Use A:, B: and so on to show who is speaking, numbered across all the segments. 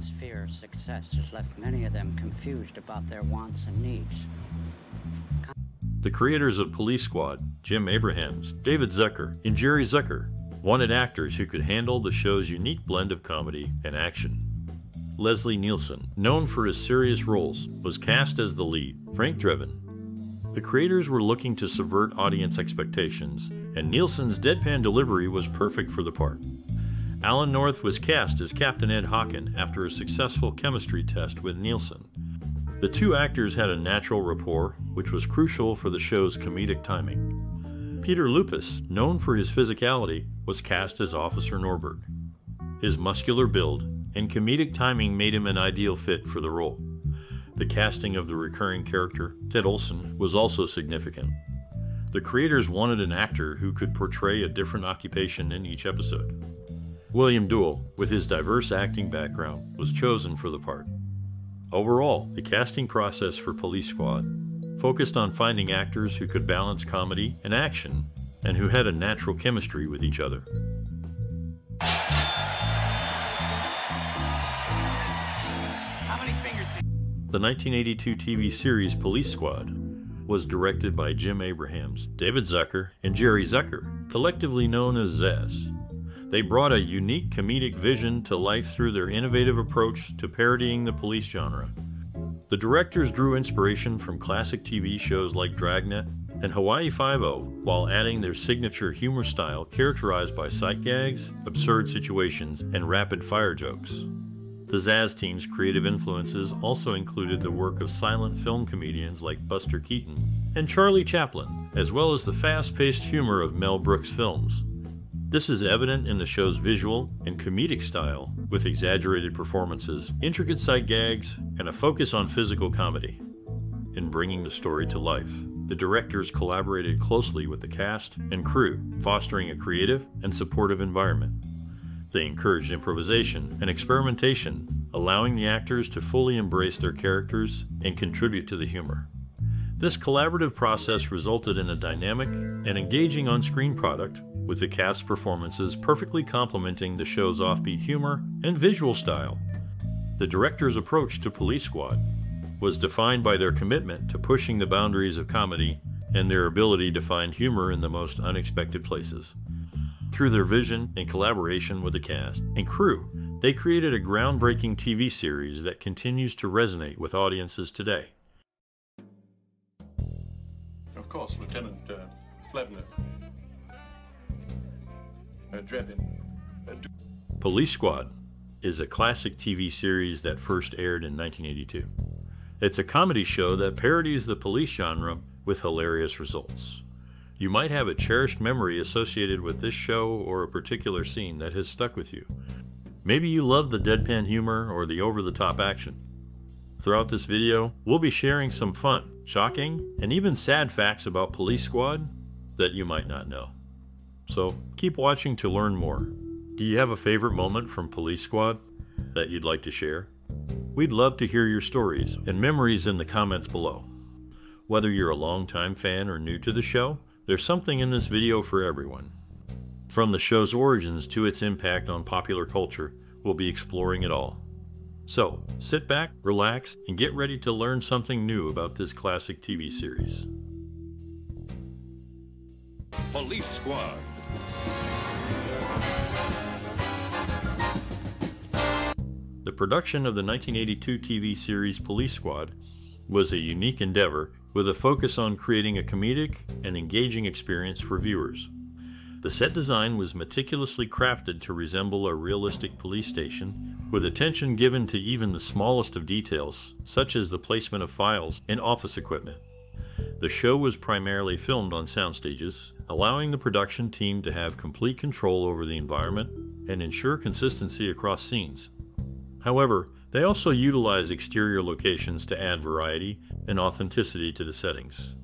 A: intense fear of success has left many of them confused about their wants and needs.
B: The creators of Police Squad, Jim Abrahams, David Zucker, and Jerry Zucker, wanted actors who could handle the show's unique blend of comedy and action. Leslie Nielsen, known for his serious roles, was cast as the lead, Frank Drebin. The creators were looking to subvert audience expectations, and Nielsen's deadpan delivery was perfect for the part. Alan North was cast as Captain Ed Hocken after a successful chemistry test with Nielsen. The two actors had a natural rapport, which was crucial for the show's comedic timing. Peter Lupus, known for his physicality, was cast as Officer Norberg. His muscular build and comedic timing made him an ideal fit for the role. The casting of the recurring character, Ted Olson, was also significant. The creators wanted an actor who could portray a different occupation in each episode. William Duell, with his diverse acting background, was chosen for the part. Overall, the casting process for Police Squad focused on finding actors who could balance comedy and action and who had a natural chemistry with each other. The 1982 TV series Police Squad was directed by Jim Abrahams, David Zucker, and Jerry Zucker, collectively known as Zaz. They brought a unique comedic vision to life through their innovative approach to parodying the police genre. The directors drew inspiration from classic TV shows like Dragnet and Hawaii Five-O while adding their signature humor style characterized by sight gags, absurd situations, and rapid fire jokes. The Zaz team's creative influences also included the work of silent film comedians like Buster Keaton and Charlie Chaplin, as well as the fast paced humor of Mel Brooks films. This is evident in the show's visual and comedic style, with exaggerated performances, intricate sight gags, and a focus on physical comedy. In bringing the story to life, the directors collaborated closely with the cast and crew, fostering a creative and supportive environment. They encouraged improvisation and experimentation, allowing the actors to fully embrace their characters and contribute to the humor. This collaborative process resulted in a dynamic and engaging on screen product, with the cast's performances perfectly complementing the show's offbeat humor and visual style. The director's approach to Police Squad was defined by their commitment to pushing the boundaries of comedy and their ability to find humor in the most unexpected places. Through their vision and collaboration with the cast and crew, they created a groundbreaking TV series that continues to resonate with audiences today.
C: Of course, Lieutenant uh, Flebner.
B: Police Squad is a classic TV series that first aired in 1982. It's a comedy show that parodies the police genre with hilarious results. You might have a cherished memory associated with this show or a particular scene that has stuck with you. Maybe you love the deadpan humor or the over the top action. Throughout this video, we'll be sharing some fun, shocking, and even sad facts about Police Squad that you might not know. So keep watching to learn more. Do you have a favorite moment from Police Squad that you'd like to share? We'd love to hear your stories and memories in the comments below. Whether you're a longtime fan or new to the show, there's something in this video for everyone. From the show's origins to its impact on popular culture, we'll be exploring it all. So, sit back, relax, and get ready to learn something new about this classic TV series.
D: Police Squad.
B: The production of the 1982 TV series Police Squad was a unique endeavor with a focus on creating a comedic and engaging experience for viewers. The set design was meticulously crafted to resemble a realistic police station, with attention given to even the smallest of details, such as the placement of files and office equipment. The show was primarily filmed on sound stages, allowing the production team to have complete control over the environment and ensure consistency across scenes. However, they also utilize exterior locations to add variety and authenticity to the settings.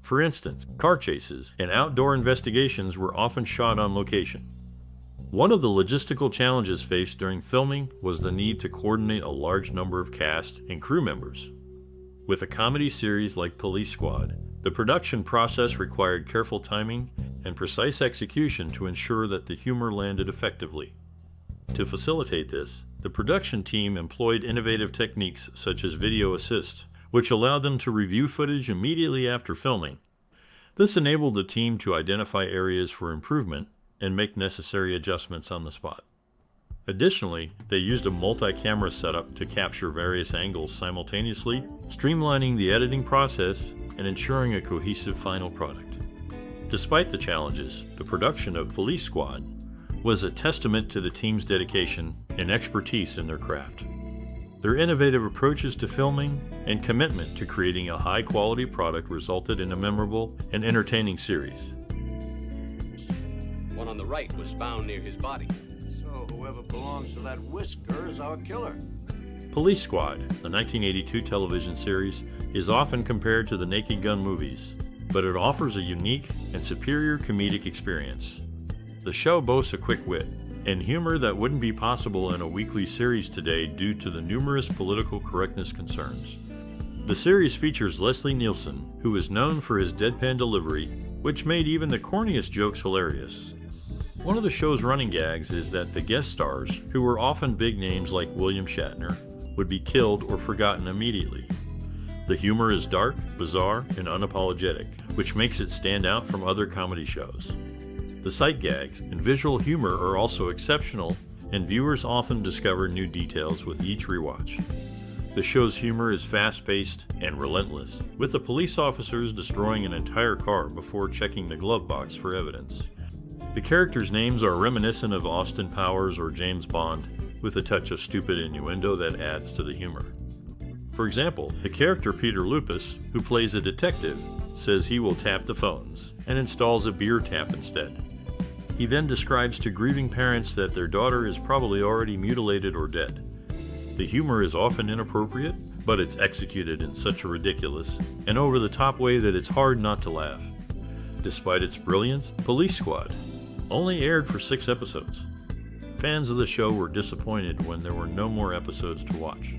B: For instance, car chases and outdoor investigations were often shot on location. One of the logistical challenges faced during filming was the need to coordinate a large number of cast and crew members. With a comedy series like Police Squad, the production process required careful timing and precise execution to ensure that the humor landed effectively. To facilitate this, The production team employed innovative techniques such as video assist, which allowed them to review footage immediately after filming. This enabled the team to identify areas for improvement and make necessary adjustments on the spot. Additionally, they used a multi-camera setup to capture various angles simultaneously, streamlining the editing process and ensuring a cohesive final product. Despite the challenges, the production of Police Squad was a testament to the team's dedication and expertise in their craft. Their innovative approaches to filming and commitment to creating a high quality product resulted in a memorable and entertaining series.
D: One on the right was found near his body.
E: Whoever belongs to that whisker is our killer.
B: Police Squad, the 1982 television series, is often compared to the Naked Gun movies, but it offers a unique and superior comedic experience. The show boasts a quick wit and humor that wouldn't be possible in a weekly series today due to the numerous political correctness concerns. The series features Leslie Nielsen, who is known for his deadpan delivery, which made even the corniest jokes hilarious. One of the show's running gags is that the guest stars, who were often big names like William Shatner, would be killed or forgotten immediately. The humor is dark, bizarre, and unapologetic, which makes it stand out from other comedy shows. The sight gags and visual humor are also exceptional, and viewers often discover new details with each rewatch. The show's humor is fast paced and relentless, with the police officers destroying an entire car before checking the glove box for evidence. The characters' names are reminiscent of Austin Powers or James Bond, with a touch of stupid innuendo that adds to the humor. For example, the character Peter Lupus, who plays a detective, says he will tap the phones and installs a beer tap instead. He then describes to grieving parents that their daughter is probably already mutilated or dead. The humor is often inappropriate, but it's executed in such a ridiculous and over the top way that it's hard not to laugh. Despite its brilliance, Police Squad only aired for six episodes. Fans of the show were disappointed when there were no more episodes to watch.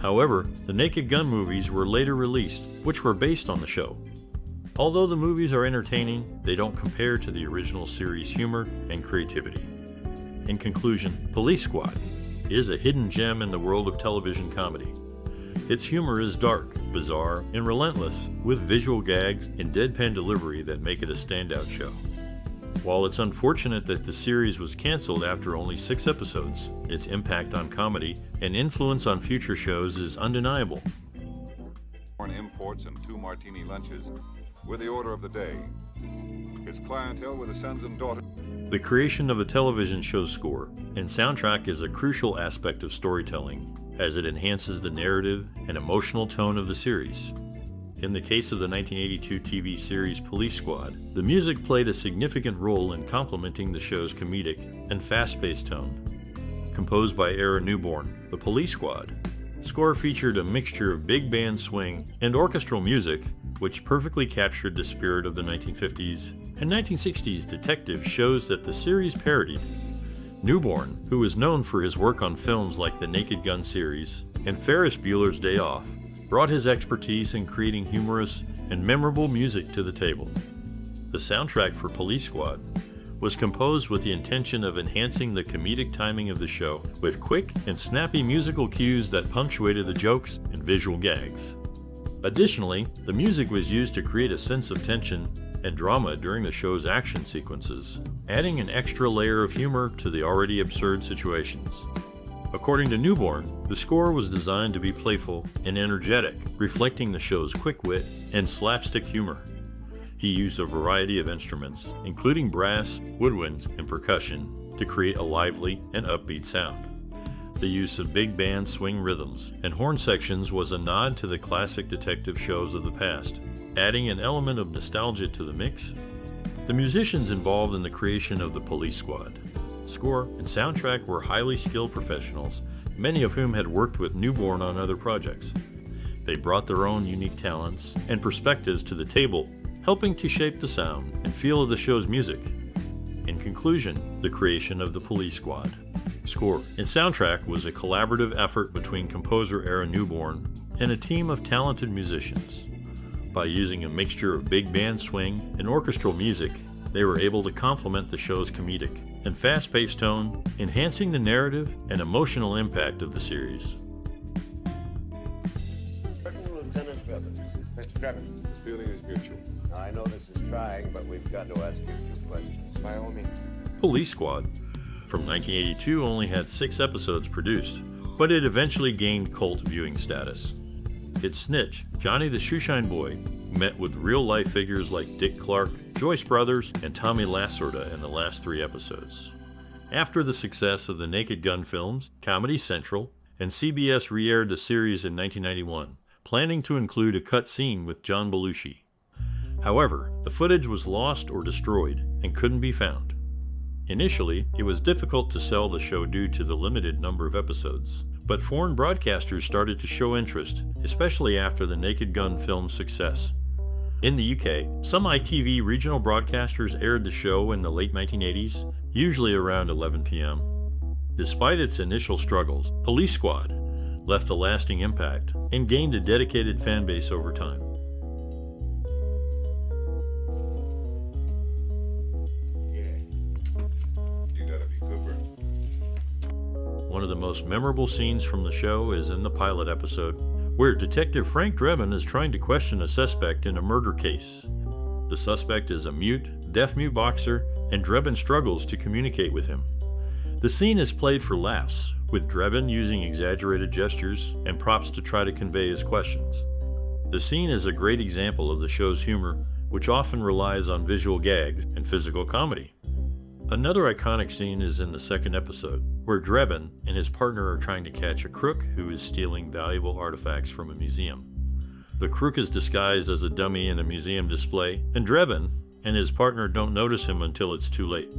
B: However, the Naked Gun movies were later released, which were based on the show. Although the movies are entertaining, they don't compare to the original series' humor and creativity. In conclusion, Police Squad is a hidden gem in the world of television comedy. Its humor is dark, bizarre, and relentless, with visual gags and deadpan delivery that make it a standout show. While it's unfortunate that the series was canceled after only six episodes, its impact on comedy and influence on future shows is undeniable.
F: Corn imports and two martini lunches were the order of the day. His clientele were the sons and daughters.
B: The creation of a television show's score and soundtrack is a crucial aspect of storytelling, as it enhances the narrative and emotional tone of the series. In the case of the 1982 TV series Police Squad, the music played a significant role in complementing the show's comedic and fast paced tone. Composed by Ira Newborn, the Police Squad score featured a mixture of big band swing and orchestral music, which perfectly captured the spirit of the 1950s and 1960s detective shows that the series parodied. Newborn, who was known for his work on films like the Naked Gun series and Ferris Bueller's Day Off, brought his expertise in creating humorous and memorable music to the table. The soundtrack for Police Squad was composed with the intention of enhancing the comedic timing of the show with quick and snappy musical cues that punctuated the jokes and visual gags. Additionally, the music was used to create a sense of tension and drama during the show's action sequences, adding an extra layer of humor to the already absurd situations. According to Newborn, the score was designed to be playful and energetic, reflecting the show's quick wit and slapstick humor. He used a variety of instruments, including brass, woodwinds, and percussion, to create a lively and upbeat sound. The use of big band swing rhythms and horn sections was a nod to the classic detective shows of the past, adding an element of nostalgia to the mix. The musicians involved in the creation of the Police Squad score, and soundtrack were highly skilled professionals, many of whom had worked with Newborn on other projects. They brought their own unique talents and perspectives to the table, helping to shape the sound and feel of the show's music. In conclusion, the creation of the Police Squad. Score and soundtrack was a collaborative effort between composer Ira Newborn and a team of talented musicians. By using a mixture of big band swing and orchestral music, they were able to complement the show's comedic and fast paced tone, enhancing the narrative and emotional impact of the series.
E: Lieutenant.
G: Mr.
F: The feeling is mutual.
E: I know this is trying, but we've got to ask you a few questions.
G: by all means.
B: Police Squad from 1982 only had six episodes produced, but it eventually gained cult viewing status. Its snitch, Johnny the Shoeshine Boy, met with real life figures like Dick Clark, Joyce Brothers, and Tommy Lasorda in the last three episodes. After the success of the Naked Gun films, Comedy Central, and CBS re aired the series in 1991, planning to include a cut scene with John Belushi. However, the footage was lost or destroyed and couldn't be found. Initially, it was difficult to sell the show due to the limited number of episodes, but foreign broadcasters started to show interest, especially after the Naked Gun film's success. In the UK, some ITV regional broadcasters aired the show in the late 1980s, usually around 11 p.m. Despite its initial struggles, Police Squad left a lasting impact and gained a dedicated fan base over time.
E: Yeah.
F: You gotta be Cooper.
B: One of the most memorable scenes from the show is in the pilot episode, where Detective Frank Drebin is trying to question a suspect in a murder case. The suspect is a mute, deaf mute boxer, and Drebin struggles to communicate with him. The scene is played for laughs, with Drebin using exaggerated gestures and props to try to convey his questions. The scene is a great example of the show's humor, which often relies on visual gags and physical comedy. Another iconic scene is in the second episode, where Drebin and his partner are trying to catch a crook who is stealing valuable artifacts from a museum. The crook is disguised as a dummy in a museum display, and Drebin and his partner don't notice him until it's too late.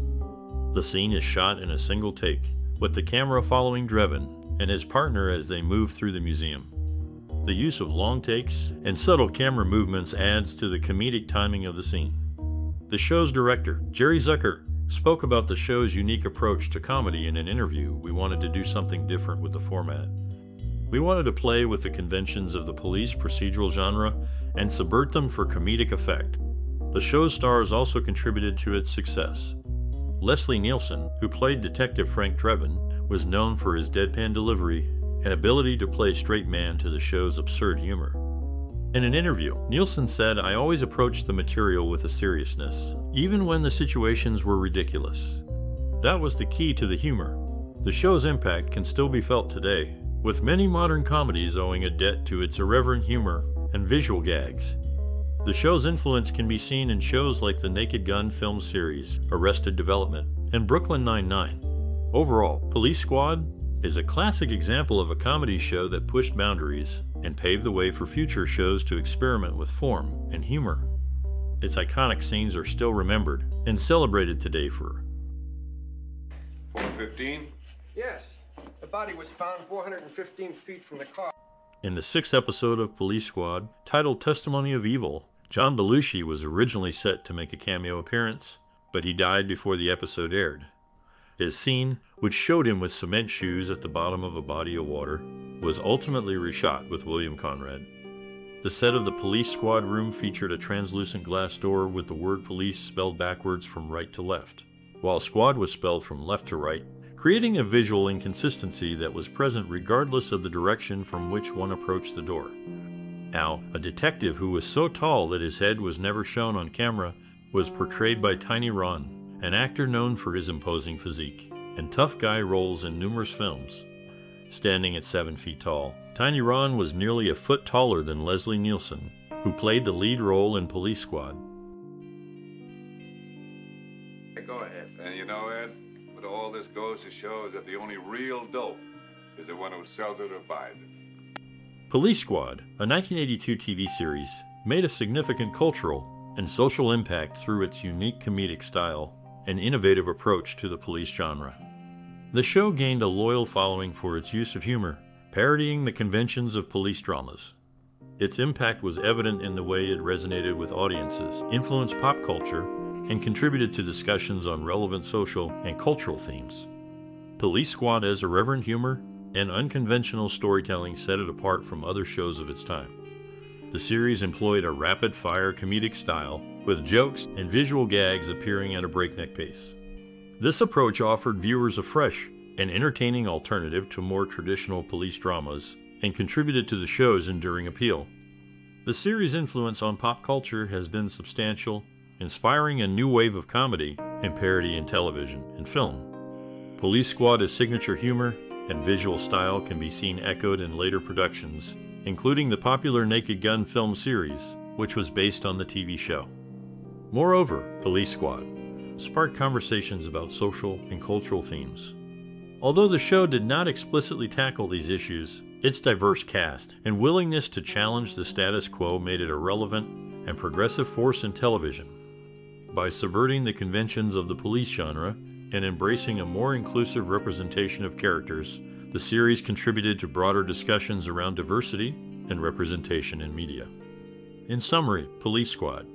B: The scene is shot in a single take, with the camera following Drebin and his partner as they move through the museum. The use of long takes and subtle camera movements adds to the comedic timing of the scene. The show's director, Jerry Zucker, spoke about the show's unique approach to comedy in an interview. We wanted to do something different with the format. We wanted to play with the conventions of the police procedural genre and subvert them for comedic effect. The show's stars also contributed to its success. Leslie Nielsen, who played Detective Frank Drebin, was known for his deadpan delivery and ability to play straight man to the show's absurd humor. In an interview, Nielsen said, I always approached the material with a seriousness, even when the situations were ridiculous. That was the key to the humor. The show's impact can still be felt today, with many modern comedies owing a debt to its irreverent humor and visual gags. The show's influence can be seen in shows like the Naked Gun film series, Arrested Development, and Brooklyn Nine-Nine. Overall, Police Squad is a classic example of a comedy show that pushed boundaries and paved the way for future shows to experiment with form and humor. Its iconic scenes are still remembered and celebrated today for
F: 415?
G: Yes. The body was found 415 feet from the car.
B: In the sixth episode of Police Squad, titled Testimony of Evil, John Belushi was originally set to make a cameo appearance, but he died before the episode aired. His scene, which showed him with cement shoes at the bottom of a body of water, was ultimately reshot with William Conrad. The set of the police squad room featured a translucent glass door with the word police spelled backwards from right to left, while squad was spelled from left to right, creating a visual inconsistency that was present regardless of the direction from which one approached the door. Now, a detective who was so tall that his head was never shown on camera was portrayed by Tiny Ron, an actor known for his imposing physique and tough guy roles in numerous films. Standing at 7 feet tall, Tiny Ron was nearly a foot taller than Leslie Nielsen, who played the lead role in Police Squad.
G: Go ahead.
F: And you know, Ed, what all this goes to show is that the only real dope is the one who sells it or buys it.
B: Police Squad, a 1982 TV series, made a significant cultural and social impact through its unique comedic style and innovative approach to the police genre. The show gained a loyal following for its use of humor, parodying the conventions of police dramas. Its impact was evident in the way it resonated with audiences, influenced pop culture, and contributed to discussions on relevant social and cultural themes. Police Squad as irreverent humor and unconventional storytelling set it apart from other shows of its time. The series employed a rapid fire comedic style, with jokes and visual gags appearing at a breakneck pace. This approach offered viewers a fresh and entertaining alternative to more traditional police dramas and contributed to the show's enduring appeal. The series' influence on pop culture has been substantial, inspiring a new wave of comedy and parody in television and film. Police Squad's signature humor and visual style can be seen echoed in later productions, including the popular Naked Gun film series, which was based on the TV show. Moreover, Police Squad sparked conversations about social and cultural themes. Although the show did not explicitly tackle these issues, its diverse cast and willingness to challenge the status quo made it a relevant and progressive force in television. By subverting the conventions of the police genre and embracing a more inclusive representation of characters, the series contributed to broader discussions around diversity and representation in media. In summary, Police Squad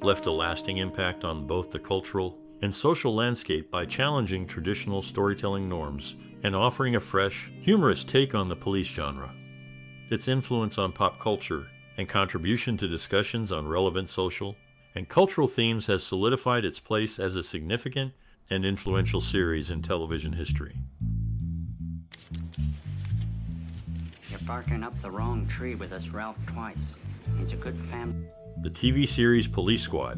B: left a lasting impact on both the cultural and social landscape by challenging traditional storytelling norms and offering a fresh, humorous take on the police genre. Its influence on pop culture and contribution to discussions on relevant social and cultural themes has solidified its place as a significant and influential series in television history.
A: Barking up the wrong tree with this Ralph twice. He's a good fam.
B: The TV series Police Squad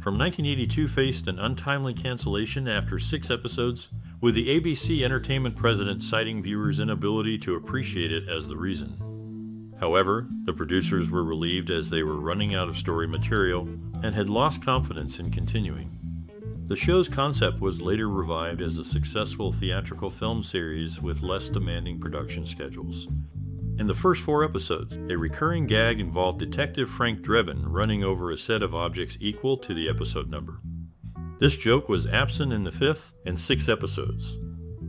B: from 1982 faced an untimely cancellation after six episodes, with the ABC Entertainment president citing viewers' inability to appreciate it as the reason. However, the producers were relieved as they were running out of story material and had lost confidence in continuing. The show's concept was later revived as a successful theatrical film series with less demanding production schedules. In the first four episodes, a recurring gag involved Detective Frank Drebin running over a set of objects equal to the episode number. This joke was absent in the fifth and sixth episodes.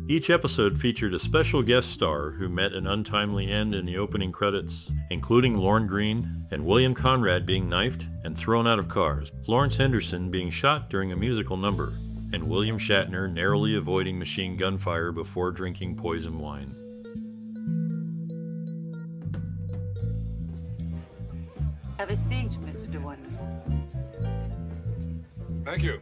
B: Each episode featured a special guest star who met an untimely end in the opening credits, including Lorne Greene and William Conrad being knifed and thrown out of cars, Florence Henderson being shot during a musical number, and William Shatner narrowly avoiding machine gun fire before drinking poison wine.
H: Have a seat, Mr. De
F: Thank you.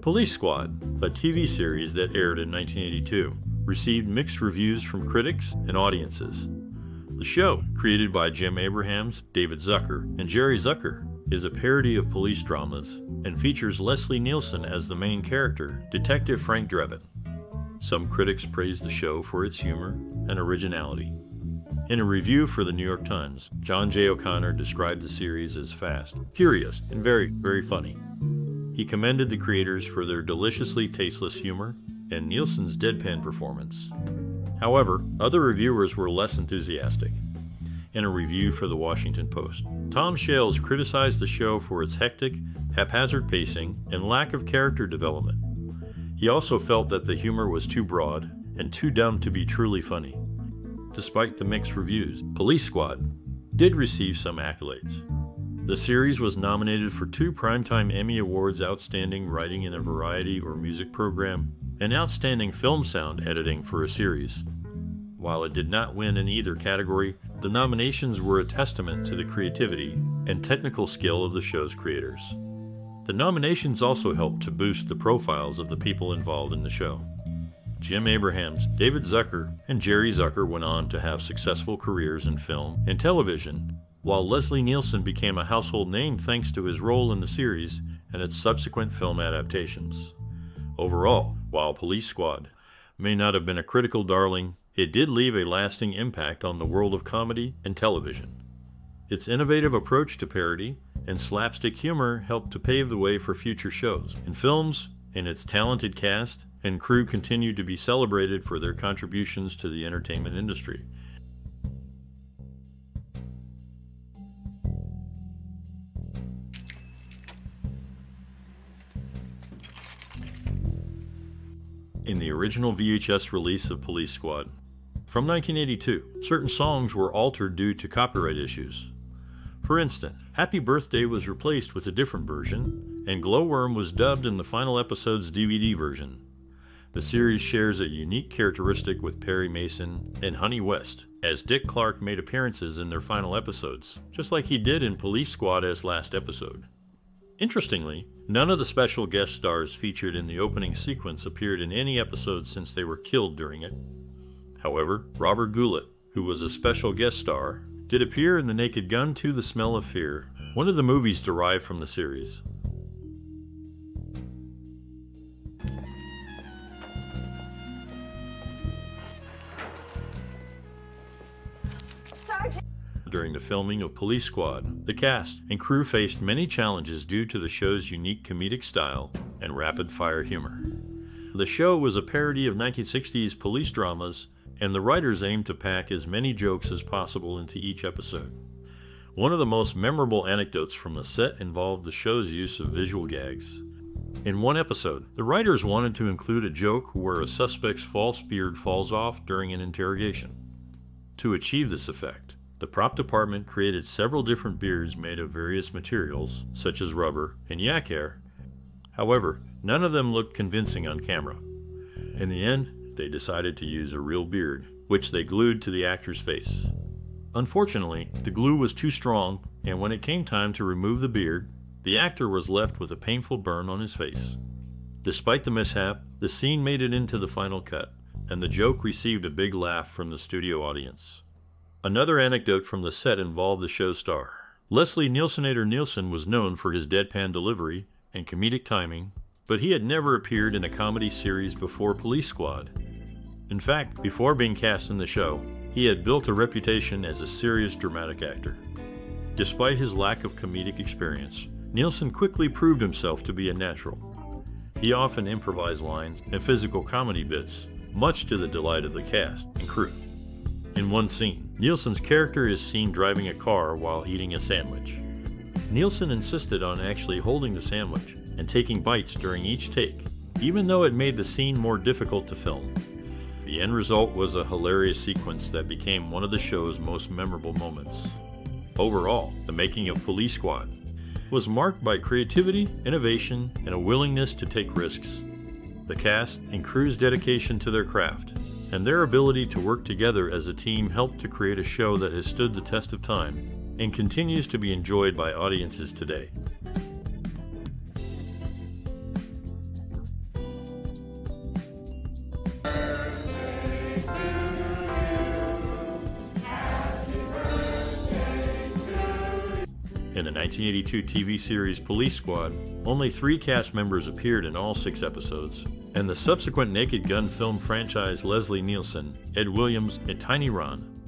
B: Police Squad, a TV series that aired in 1982, received mixed reviews from critics and audiences. The show, created by Jim Abrahams, David Zucker, and Jerry Zucker, is a parody of police dramas and features Leslie Nielsen as the main character, Detective Frank Drebin. Some critics praised the show for its humor and originality, in a review for the New York Times, John J. O'Connor described the series as fast, curious, and very, very funny. He commended the creators for their deliciously tasteless humor and Nielsen's deadpan performance. However, other reviewers were less enthusiastic. In a review for the Washington Post, Tom Shales criticized the show for its hectic, haphazard pacing and lack of character development. He also felt that the humor was too broad and too dumb to be truly funny despite the mixed reviews. Police Squad did receive some accolades. The series was nominated for two Primetime Emmy Awards Outstanding Writing in a Variety or Music Program and Outstanding Film Sound Editing for a Series. While it did not win in either category, the nominations were a testament to the creativity and technical skill of the show's creators. The nominations also helped to boost the profiles of the people involved in the show. Jim Abrahams, David Zucker, and Jerry Zucker went on to have successful careers in film and television, while Leslie Nielsen became a household name thanks to his role in the series and its subsequent film adaptations. Overall, while Police Squad may not have been a critical darling, it did leave a lasting impact on the world of comedy and television. Its innovative approach to parody and slapstick humor helped to pave the way for future shows. In films, and its talented cast and crew continue to be celebrated for their contributions to the entertainment industry. In the original VHS release of Police Squad, from 1982, certain songs were altered due to copyright issues. For instance, Happy Birthday was replaced with a different version, and Glowworm was dubbed in the final episode's DVD version. The series shares a unique characteristic with Perry Mason and Honey West, as Dick Clark made appearances in their final episodes, just like he did in Police Squad as last episode. Interestingly, none of the special guest stars featured in the opening sequence appeared in any episode since they were killed during it. However, Robert Goulet, who was a special guest star, did appear in The Naked Gun to the Smell of Fear, one of the movies derived from the series. During the filming of Police Squad, the cast and crew faced many challenges due to the show's unique comedic style and rapid fire humor. The show was a parody of 1960s police dramas, and the writers aimed to pack as many jokes as possible into each episode. One of the most memorable anecdotes from the set involved the show's use of visual gags. In one episode, the writers wanted to include a joke where a suspect's false beard falls off during an interrogation. To achieve this effect, the prop department created several different beards made of various materials, such as rubber and yak hair. However, none of them looked convincing on camera. In the end, they decided to use a real beard, which they glued to the actor's face. Unfortunately, the glue was too strong, and when it came time to remove the beard, the actor was left with a painful burn on his face. Despite the mishap, the scene made it into the final cut, and the joke received a big laugh from the studio audience. Another anecdote from the set involved the show star. Leslie Nielsenator Nielsen was known for his deadpan delivery and comedic timing, but he had never appeared in a comedy series before Police Squad. In fact, before being cast in the show, he had built a reputation as a serious dramatic actor. Despite his lack of comedic experience, Nielsen quickly proved himself to be a natural. He often improvised lines and physical comedy bits, much to the delight of the cast and crew. In one scene, Nielsen's character is seen driving a car while eating a sandwich. Nielsen insisted on actually holding the sandwich and taking bites during each take, even though it made the scene more difficult to film. The end result was a hilarious sequence that became one of the show's most memorable moments. Overall, the making of Police Squad was marked by creativity, innovation, and a willingness to take risks. The cast and crew's dedication to their craft and their ability to work together as a team helped to create a show that has stood the test of time and continues to be enjoyed by audiences today. 1982 TV series Police Squad, only three cast members appeared in all six episodes, and the subsequent Naked Gun film franchise Leslie Nielsen, Ed Williams, and Tiny Ron.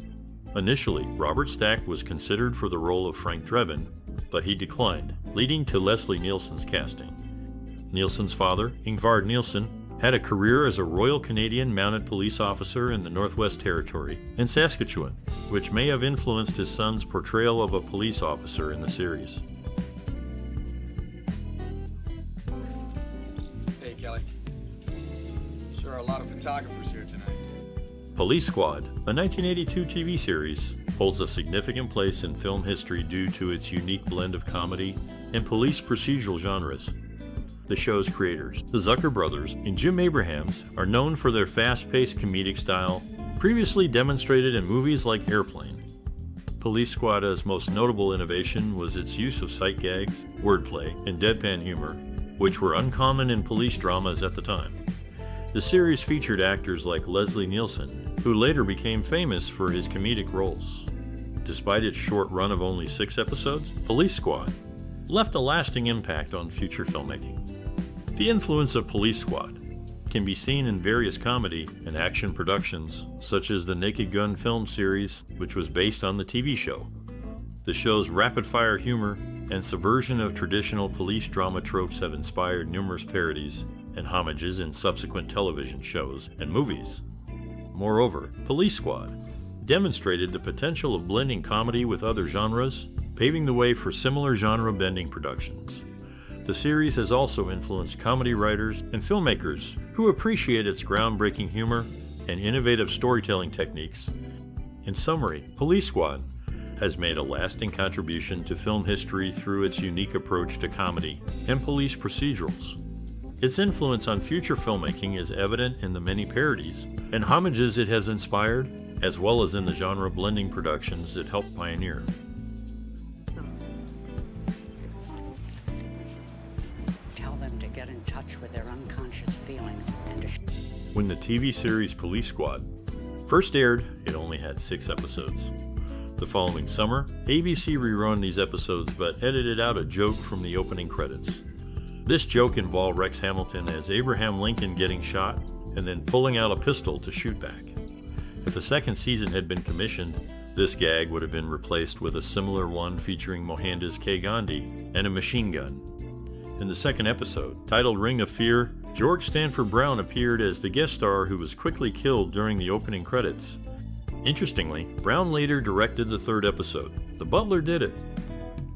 B: Initially, Robert Stack was considered for the role of Frank Drebin, but he declined, leading to Leslie Nielsen's casting. Nielsen's father, Ingvar Nielsen, had a career as a Royal Canadian Mounted Police officer in the Northwest Territory and Saskatchewan, which may have influenced his son's portrayal of a police officer in the series.
G: Hey, Kelly. Sure are a lot of photographers here tonight.
B: Police Squad, a 1982 TV series, holds a significant place in film history due to its unique blend of comedy and police procedural genres. The show's creators, the Zucker brothers and Jim Abrahams, are known for their fast paced comedic style, previously demonstrated in movies like Airplane. Police Squad's most notable innovation was its use of sight gags, wordplay, and deadpan humor, which were uncommon in police dramas at the time. The series featured actors like Leslie Nielsen, who later became famous for his comedic roles. Despite its short run of only six episodes, Police Squad left a lasting impact on future filmmaking. The influence of Police Squad can be seen in various comedy and action productions, such as the Naked Gun film series, which was based on the TV show. The show's rapid fire humor and subversion of traditional police drama tropes have inspired numerous parodies and homages in subsequent television shows and movies. Moreover, Police Squad demonstrated the potential of blending comedy with other genres, paving the way for similar genre bending productions. The series has also influenced comedy writers and filmmakers who appreciate its groundbreaking humor and innovative storytelling techniques. In summary, Police Squad has made a lasting contribution to film history through its unique approach to comedy and police procedurals. Its influence on future filmmaking is evident in the many parodies and homages it has inspired, as well as in the genre blending productions it helped pioneer. When the TV series Police Squad first aired, it only had six episodes. The following summer, ABC rerun these episodes but edited out a joke from the opening credits. This joke involved Rex Hamilton as Abraham Lincoln getting shot and then pulling out a pistol to shoot back. If a second season had been commissioned, this gag would have been replaced with a similar one featuring Mohandas K. Gandhi and a machine gun. In the second episode, titled Ring of Fear, Georg Stanford Brown appeared as the guest star who was quickly killed during the opening credits. Interestingly, Brown later directed the third episode. The butler did it.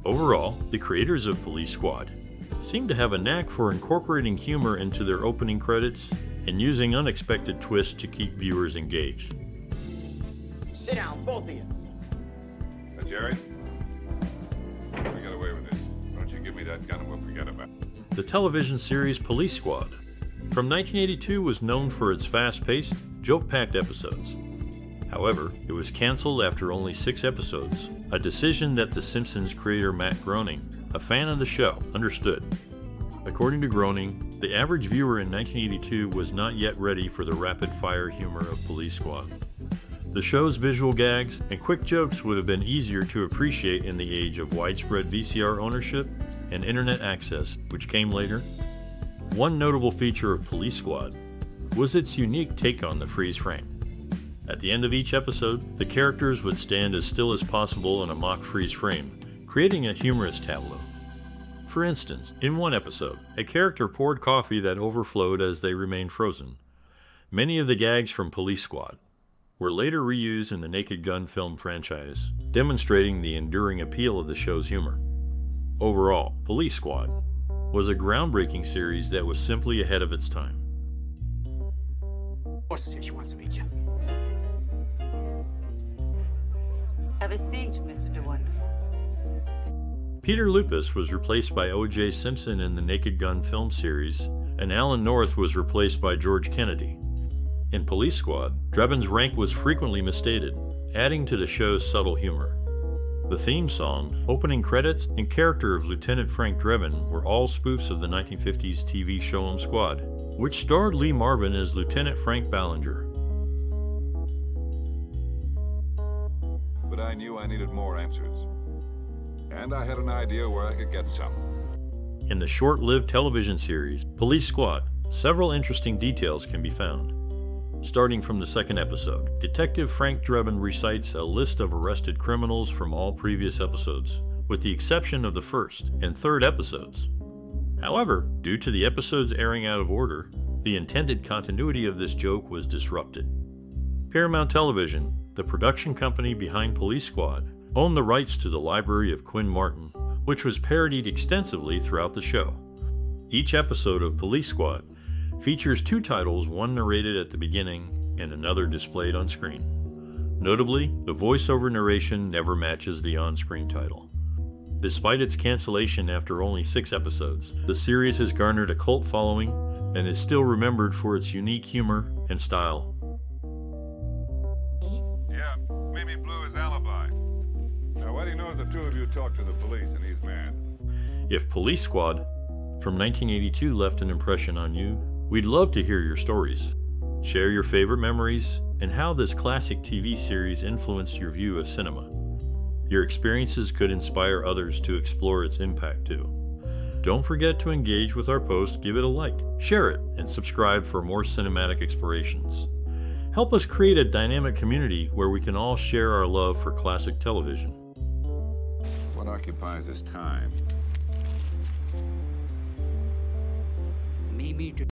B: Overall, the creators of Police Squad seem to have a knack for incorporating humor into their opening credits and using unexpected twists to keep viewers engaged.
E: Sit down, both of you.
F: Uh, Jerry? We got away with this. Why don't you give me that gun and we'll forget about it?
B: The television series Police Squad from 1982 was known for its fast paced, joke packed episodes. However, it was canceled after only six episodes, a decision that The Simpsons creator Matt Groening, a fan of the show, understood. According to Groening, the average viewer in 1982 was not yet ready for the rapid fire humor of Police Squad. The show's visual gags and quick jokes would have been easier to appreciate in the age of widespread VCR ownership and internet access, which came later. One notable feature of Police Squad was its unique take on the freeze frame. At the end of each episode, the characters would stand as still as possible in a mock freeze frame, creating a humorous tableau. For instance, in one episode, a character poured coffee that overflowed as they remained frozen. Many of the gags from Police Squad were later reused in the Naked Gun film franchise, demonstrating the enduring appeal of the show's humor. Overall, Police Squad was a groundbreaking series that was simply ahead of its time.
E: Boss says she wants to meet you.
H: Have a seat, Mr. DeWitt.
B: Peter Lupus was replaced by O.J. Simpson in the Naked Gun film series, and Alan North was replaced by George Kennedy. In Police Squad, Drebin's rank was frequently misstated, adding to the show's subtle humor. The theme song, opening credits, and character of Lieutenant Frank Drebin were all spoofs of the 1950s TV show M Squad, which starred Lee Marvin as Lieutenant Frank Ballinger.
F: But I knew I needed more answers. And I had an idea where I could get some.
B: In the short lived television series, Police Squad, several interesting details can be found. Starting from the second episode, Detective Frank Drebin recites a list of arrested criminals from all previous episodes, with the exception of the first and third episodes. However, due to the episodes airing out of order, the intended continuity of this joke was disrupted. Paramount Television, the production company behind Police Squad, owned the rights to the library of Quinn Martin, which was parodied extensively throughout the show. Each episode of Police Squad features two titles, one narrated at the beginning and another displayed on screen. Notably, the voiceover narration never matches the on screen title. Despite its cancellation after only six episodes, the series has garnered a cult following and is still remembered for its unique humor and style.
F: Yeah, blew his alibi. Now, Eddie knows the two of you talked to the police and he's mad.
B: If Police Squad from 1982 left an impression on you, we'd love to hear your stories. Share your favorite memories and how this classic TV series influenced your view of cinema. Your experiences could inspire others to explore its impact too. Don't forget to engage with our post, give it a like, share it, and subscribe for more cinematic explorations. Help us create a dynamic community where we can all share our love for classic television.
F: What occupies his time?
A: Maybe.